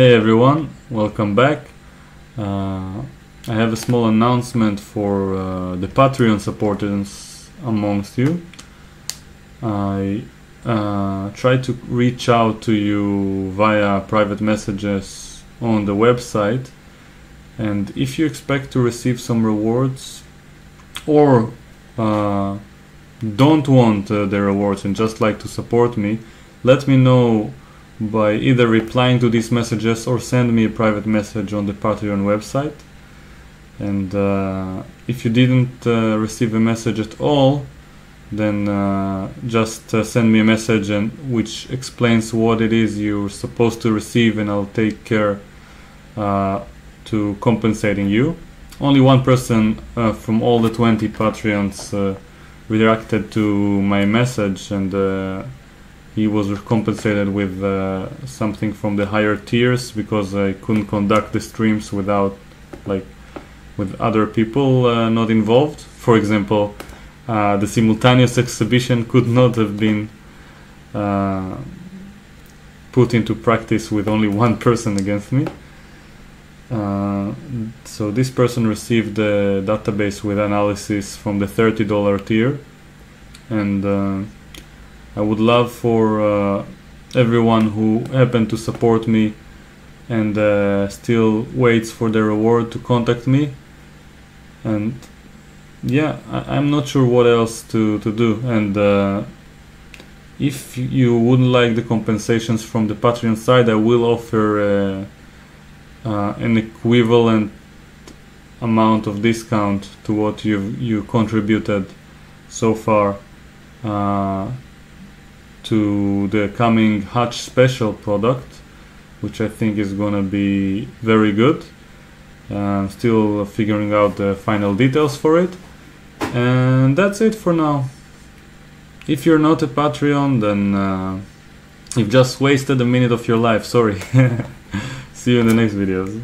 Hey everyone, welcome back. Uh, I have a small announcement for uh, the Patreon supporters amongst you. I uh, try to reach out to you via private messages on the website, and if you expect to receive some rewards or uh, don't want uh, the rewards and just like to support me, let me know by either replying to these messages or send me a private message on the Patreon website. And uh, if you didn't uh, receive a message at all, then uh, just uh, send me a message and which explains what it is you're supposed to receive, and I'll take care uh, to compensating you. Only one person uh, from all the 20 Patreons reacted to my message and he was compensated with uh, something from the higher tiers because I couldn't conduct the streams without like with other people uh, not involved. For example, uh, the simultaneous exhibition could not have been uh, put into practice with only one person against me. Uh, so this person received the database with analysis from the $30 tier and uh, I would love for uh, everyone who happened to support me and uh, still waits for the reward to contact me. And yeah, I- am not sure what else to, to do. And uh, if you wouldn't like the compensations from the Patreon side, I will offer uh, uh, an equivalent amount of discount to what you've you contributed so far. Uh, to the coming Hutch Special product, which I think is gonna be very good. I'm still figuring out the final details for it. And that's it for now. If you're not a Patreon, then uh, you've just wasted a minute of your life. Sorry. See you in the next videos.